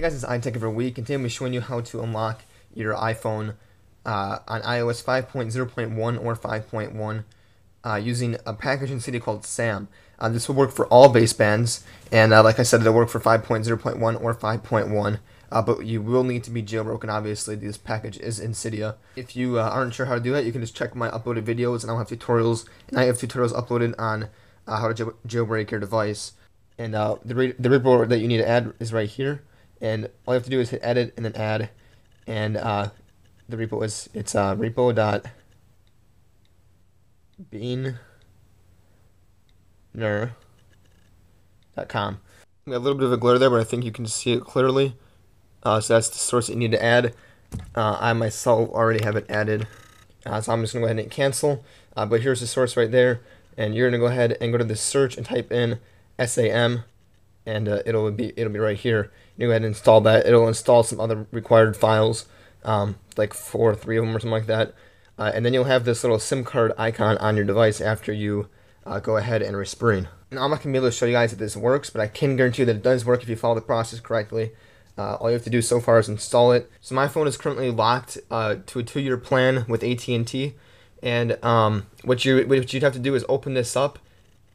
Hey guys, it's iTech every week, and today I'm showing you how to unlock your iPhone uh, on iOS 5.0.1 or 5.1 uh, using a package in Cydia called SAM. Uh, this will work for all basebands, and uh, like I said, it'll work for 5.0.1 or 5.1. Uh, but you will need to be jailbroken. Obviously, this package is in Cydia. If you uh, aren't sure how to do that, you can just check my uploaded videos, and I'll have tutorials. And I have tutorials uploaded on how to jailbreak your device. And the the repo that you need to add is right here and all you have to do is hit edit and then add and uh, the repo is it's uh, repo dot dot com. A little bit of a glare there, but I think you can see it clearly. Uh, so that's the source that you need to add. Uh, I myself already have it added, uh, so I'm just gonna go ahead and cancel. Uh, but here's the source right there, and you're gonna go ahead and go to the search and type in SAM and uh, it'll be it'll be right here. You go ahead and install that. It'll install some other required files, um, like four or three of them or something like that. Uh, and then you'll have this little SIM card icon on your device after you uh, go ahead and respring. Now I'm not gonna be able to show you guys that this works, but I can guarantee you that it does work if you follow the process correctly. Uh, all you have to do so far is install it. So my phone is currently locked uh, to a two-year plan with AT&T, and um, what you what you'd have to do is open this up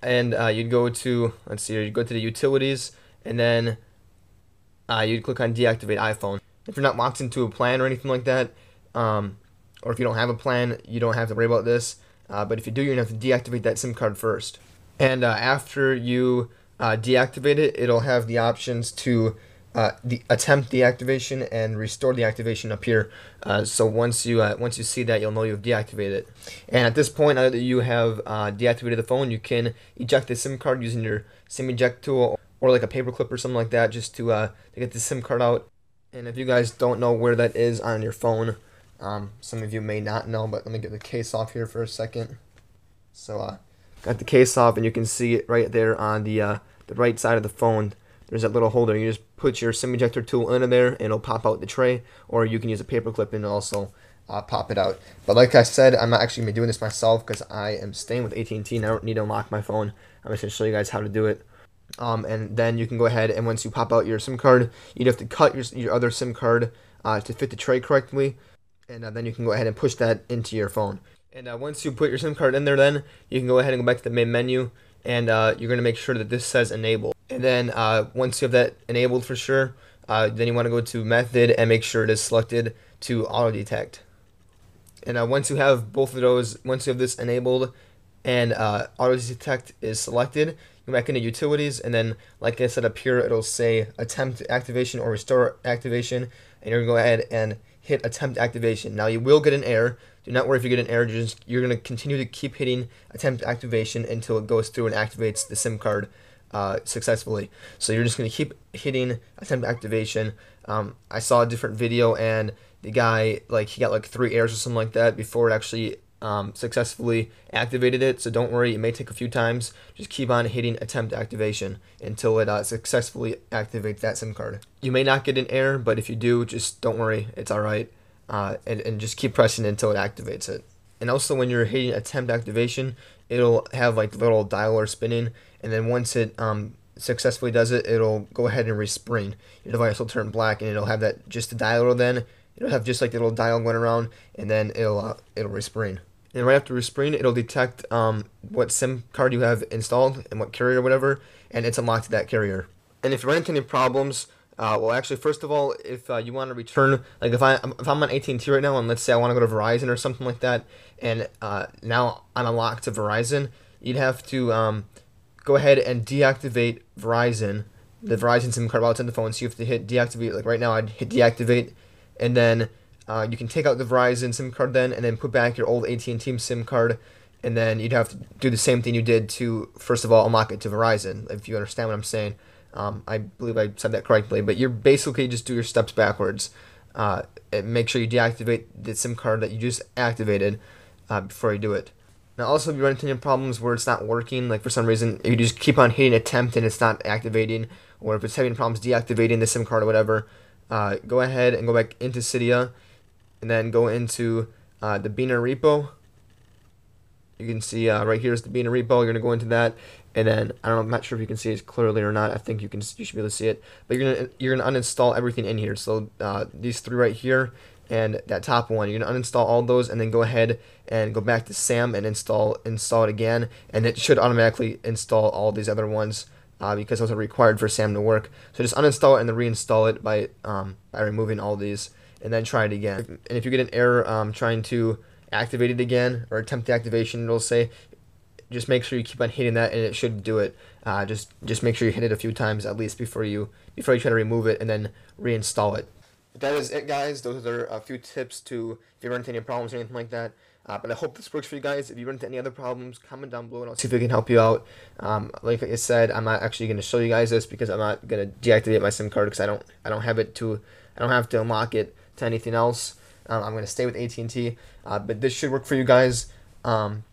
and uh, you'd go to let's see, here, you'd go to the utilities, and then uh, you'd click on deactivate iPhone. If you're not locked into a plan or anything like that, um, or if you don't have a plan, you don't have to worry about this. Uh, but if you do, you're gonna have to deactivate that SIM card first. And uh, after you uh, deactivate it, it'll have the options to uh, the attempt deactivation and restore deactivation up here. Uh, so once you uh, once you see that, you'll know you've deactivated it. And at this point, now that you have uh, deactivated the phone, you can eject the SIM card using your SIM eject tool or like a paper clip or something like that, just to uh, to get the SIM card out. And if you guys don't know where that is on your phone, um, some of you may not know, but let me get the case off here for a second. So got the case off, and you can see it right there on the the right side of the phone there's that little holder. You just put your SIM ejector tool into there and it'll pop out the tray, or you can use a paper clip and also uh, pop it out. But like I said, I'm not actually going to be doing this myself because I am staying with AT&T and I don't need to unlock my phone. I'm just going to show you guys how to do it. Um, and then you can go ahead and once you pop out your SIM card, you'd have to cut your, your other SIM card uh, to fit the tray correctly. And uh, then you can go ahead and push that into your phone. And uh, once you put your SIM card in there, then you can go ahead and go back to the main menu and uh, you're going to make sure that this says enable. And then uh, once you have that enabled for sure, uh, then you want to go to method and make sure it is selected to auto detect. And uh, once you have both of those, once you have this enabled and uh, auto detect is selected, you back into utilities and then like I said up here, it'll say attempt activation or restore activation and you're going to go ahead and hit attempt activation. Now you will get an error. Do not worry if you get an error. You're, just, you're going to continue to keep hitting attempt activation until it goes through and activates the SIM card uh, successfully. So you're just going to keep hitting attempt activation. Um, I saw a different video and the guy like he got like three errors or something like that before it actually um, successfully activated it. So don't worry, it may take a few times. Just keep on hitting attempt activation until it uh, successfully activates that SIM card. You may not get an error, but if you do, just don't worry, it's alright. Uh, and, and just keep pressing until it activates it. And also when you're hitting attempt activation, it'll have like little dialer spinning and then once it um, successfully does it, it'll go ahead and respring. Your device will turn black, and it'll have that just the dial. Then it'll have just like the little dial going around, and then it'll uh, it'll respring. And right after respring, it'll detect um, what SIM card you have installed and what carrier, or whatever, and it's unlocked to that carrier. And if you run into any problems, uh, well, actually, first of all, if uh, you want to return, like if I if I'm on AT&T right now, and let's say I want to go to Verizon or something like that, and uh, now I'm unlocked to Verizon, you'd have to um, go ahead and deactivate Verizon, the Verizon SIM card while it's on the phone. So you have to hit deactivate. Like right now, I'd hit deactivate, and then uh, you can take out the Verizon SIM card then, and then put back your old AT&T SIM card, and then you'd have to do the same thing you did to first of all unlock it to Verizon. If you understand what I'm saying, um, I believe I said that correctly. But you're basically just do your steps backwards. Uh, make sure you deactivate the SIM card that you just activated uh, before you do it. Now, also, if you run into any problems where it's not working, like for some reason, if you just keep on hitting attempt and it's not activating, or if it's having problems deactivating the SIM card or whatever, uh, go ahead and go back into Cydia, and then go into uh, the Bingner repo, you can see uh, right here is the Bingner repo. You're gonna go into that, and then I don't know. I'm not sure if you can see it clearly or not. I think you can. You should be able to see it. But you're gonna you're gonna uninstall everything in here. So uh, these three right here and that top one. You're gonna uninstall all those and then go ahead and go back to SAM and install install it again, and it should automatically install all these other ones. Uh, because those are required for SAM to work. So just uninstall it and then reinstall it by um, by removing all these, and then try it again. And if you get an error um, trying to activate it again or attempt the activation, it'll say just make sure you keep on hitting that and it should do it. Uh, just just make sure you hit it a few times at least before you before you try to remove it and then reinstall it. That is it, guys. Those are a few tips to if you run into any problems or anything like that. Uh, but I hope this works for you guys. If you run into any other problems, comment down below and I'll see if we can help you out. Um, like I said, I'm not actually going to show you guys this because I'm not going to deactivate my SIM card because I don't I don't have it to I don't have to unlock it to anything else. Um, I'm going to stay with AT&T, uh, but this should work for you guys. Um,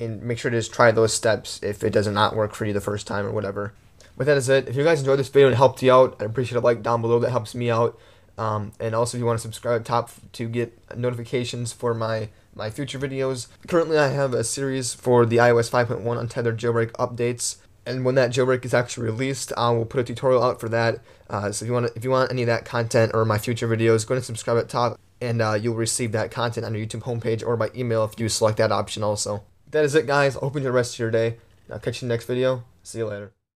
and make sure to just try those steps if it does not work for you the first time or whatever. But that is it. If you guys enjoyed this video and helped you out, I'd appreciate a like down below. That helps me out. Um, and also, if you want to subscribe top to get notifications for my my future videos. Currently, I have a series for the iOS 5.1 untethered jailbreak updates. And when that jailbreak is actually released, I will put a tutorial out for that. Uh, so if you want if you want any of that content or my future videos, go and subscribe at top, and uh, you'll receive that content on your YouTube homepage or by email if you select that option also. That is it, guys. I hope you enjoy the rest of your day. I'll catch you in the next video. See you later.